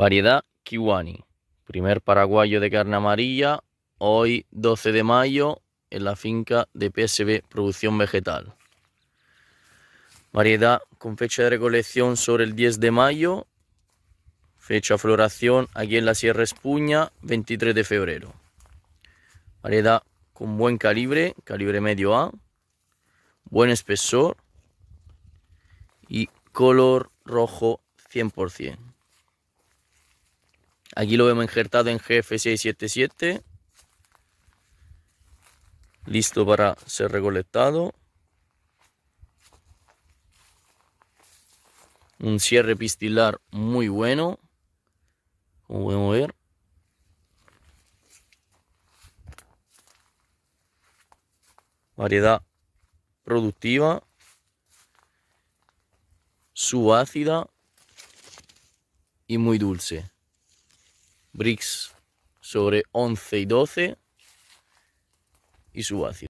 Variedad Kiwani. Primer paraguayo de carne amarilla. Hoy 12 de mayo en la finca de PSB Producción Vegetal. Variedad con fecha de recolección sobre el 10 de mayo. Fecha floración aquí en la Sierra Espuña 23 de febrero. Variedad con buen calibre, calibre medio A. Buen espesor y color rojo 100%. Aquí lo vemos injertado en GF677. Listo para ser recolectado. Un cierre pistilar muy bueno. Como podemos ver. Variedad productiva. Subácida y muy dulce. Bricks sobre 11 y 12 y su ácido.